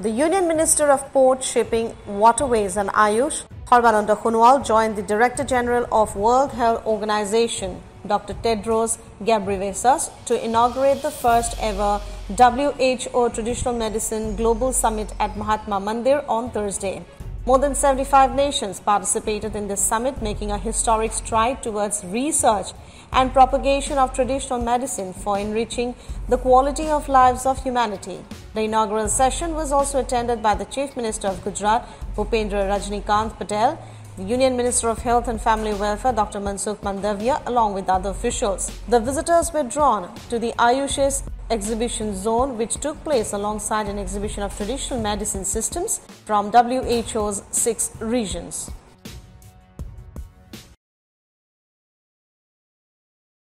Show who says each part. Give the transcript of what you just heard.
Speaker 1: The Union Minister of Port, Shipping, Waterways and Ayush, Sarbananda Sonowal, joined the Director General of World Health Organization, Dr. Tedros Ghebreyesus, to inaugurate the first ever WHO Traditional Medicine Global Summit at Mahatma Mandir on Thursday. More than 75 nations participated in this summit, making a historic stride towards research and propagation of traditional medicine for enriching the quality of lives of humanity. The inaugural session was also attended by the Chief Minister of Gujarat, Bhupendra Rajanikant Patel, the Union Minister of Health and Family Welfare, Dr. Mansukh Mandaviya, along with other officials. The visitors were drawn to the Ayush's exhibition zone, which took place alongside an exhibition of traditional medicine systems from WHO's six regions.